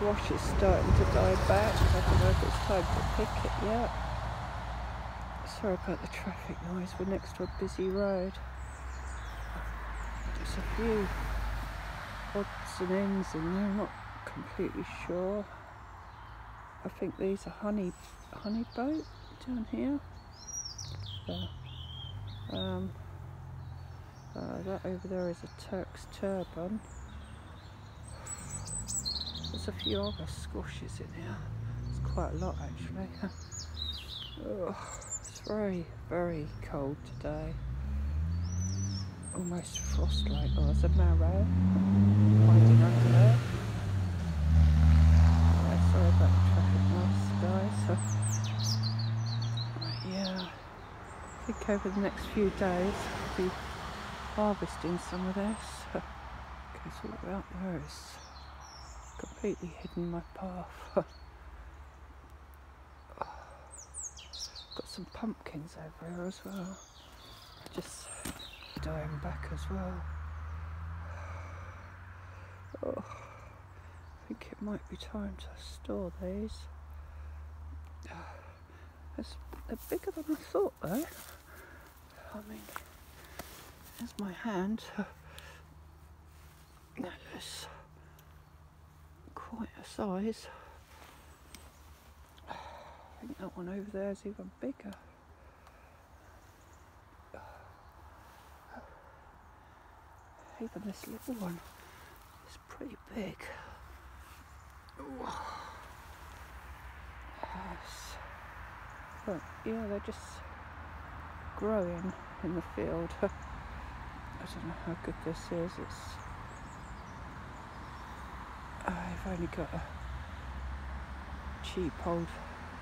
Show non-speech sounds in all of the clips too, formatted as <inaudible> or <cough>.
squash is starting to die back. I don't know if it's time to pick it yet. Sorry about the traffic noise. We're next to a busy road. There's a few odds and ends in there. I'm not completely sure. I think these are honey honey boat down here. Uh, um, uh, that over there is a Turk's turban. A few other squashes in here. It's quite a lot actually. <laughs> oh, it's very, very cold today. Almost frost-like. Oh, there's a marrow hiding under there. Yeah, sorry about the traffic noise, guys. <laughs> Right, yeah, I think over the next few days I'll be harvesting some of this. Goes all about completely hidden my path. <laughs> Got some pumpkins over here as well. Just dying back as well. Oh, I think it might be time to store these. It's, they're bigger than I thought though. I mean, there's my hand. <laughs> A size. I think that one over there is even bigger. Even this little one is pretty big. Yes. But yeah, they're just growing in the field. <laughs> I don't know how good this is. It's I've only got a cheap old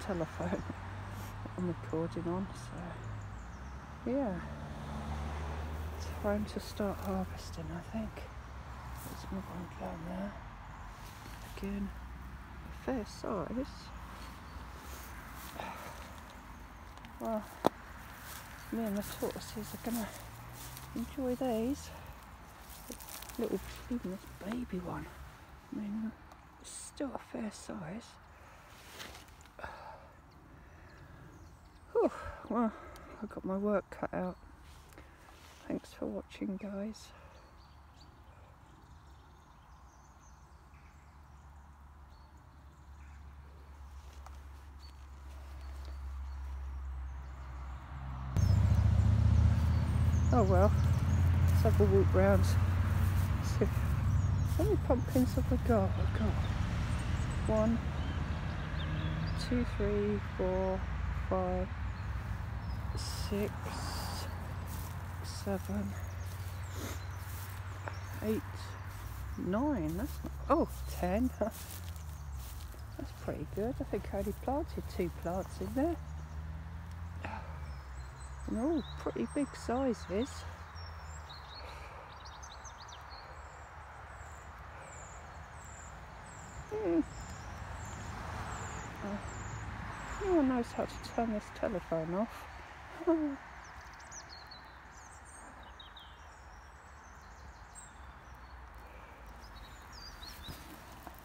telephone <laughs> I'm recording on, so yeah. Time to start harvesting, I think. There's another one down there. Again, a fair size. Well, me and the tortoises are gonna enjoy these. Little, even this baby one. I mean, still a fair size. <sighs> Oh, well, I've got my work cut out. Thanks for watching, guys. Oh well, let's have a walk round. See how many pumpkins have I got? I've got one, two, three, four, five, six, seven, eight, nine. That's not, oh, ten. <laughs> That's pretty good. I think I only planted two plants in there. And <sighs> they're all pretty big sizes. Hmm. Uh, no one knows how to turn this telephone off. <laughs>